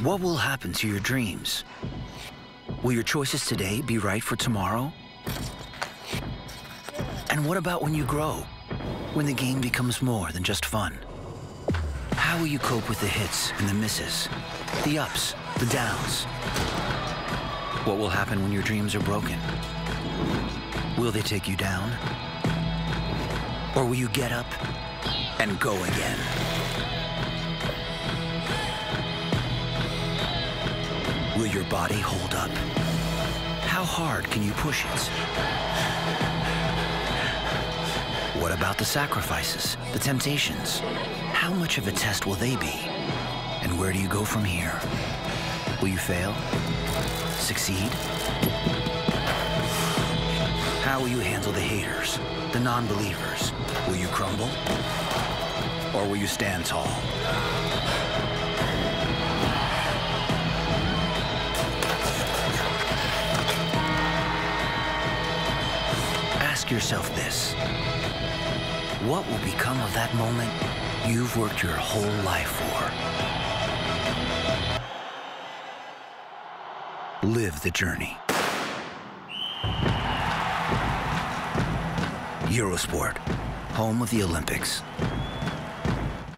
What will happen to your dreams? Will your choices today be right for tomorrow? And what about when you grow? When the game becomes more than just fun? How will you cope with the hits and the misses? The ups, the downs? What will happen when your dreams are broken? Will they take you down? Or will you get up and go again? Will your body hold up? How hard can you push it? What about the sacrifices, the temptations? How much of a test will they be? And where do you go from here? Will you fail? Succeed? How will you handle the haters, the non-believers? Will you crumble? Or will you stand tall? Ask yourself this. What will become of that moment you've worked your whole life for? Live the journey. Eurosport, home of the Olympics.